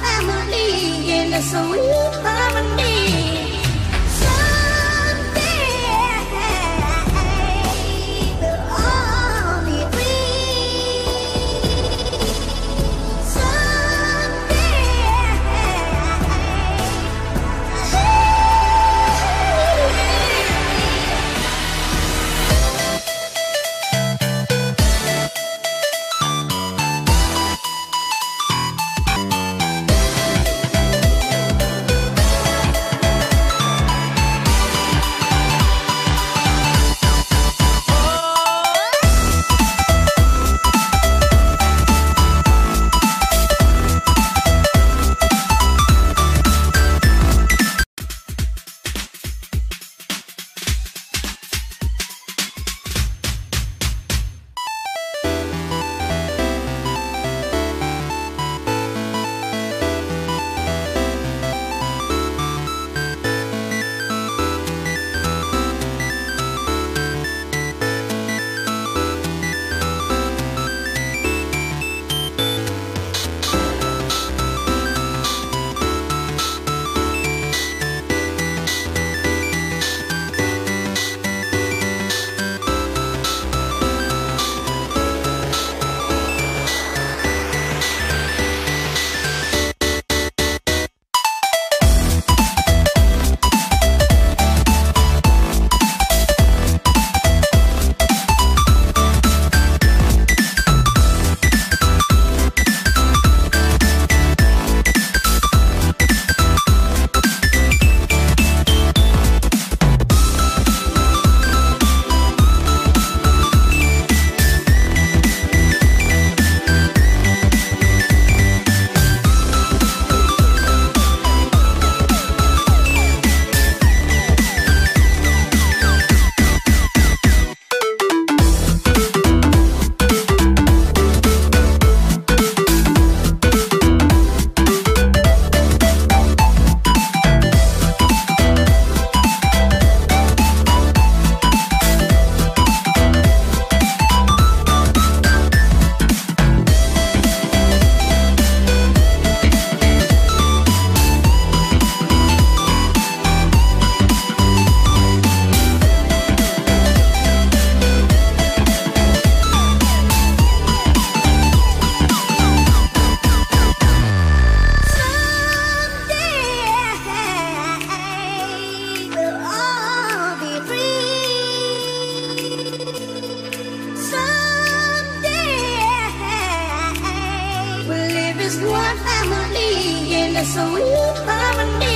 ta muli ye la so ta mandi sweet harmony.